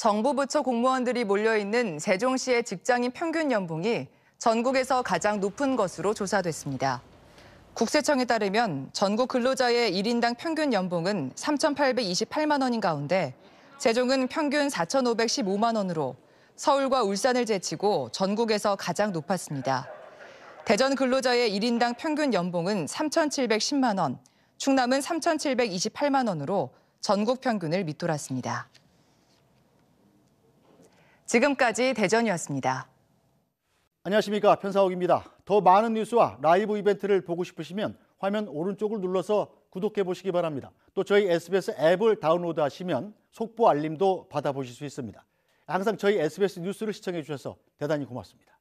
정부 부처 공무원들이 몰려있는 세종시의 직장인 평균 연봉이 전국에서 가장 높은 것으로 조사됐습니다. 국세청에 따르면 전국 근로자의 1인당 평균 연봉은 3,828만 원인 가운데 세종은 평균 4,515만 원으로 서울과 울산을 제치고 전국에서 가장 높았습니다. 대전 근로자의 1인당 평균 연봉은 3,710만 원, 충남은 3,728만 원으로 전국 평균을 밑돌았습니다. 지금까지 대전이었습니다. 안녕하십니까 편사옥입니다. 더 많은 뉴스와 라이브 이벤트를 보고 싶으시면 화면 오른쪽을 눌러서 구독해 보시기 바랍니다. 또 저희 SBS 앱을 다운로드 하시면 속보 알림도 받아보실 수 있습니다. 항상 저희 SBS 뉴스를 시청해 주셔서 대단히 고맙습니다.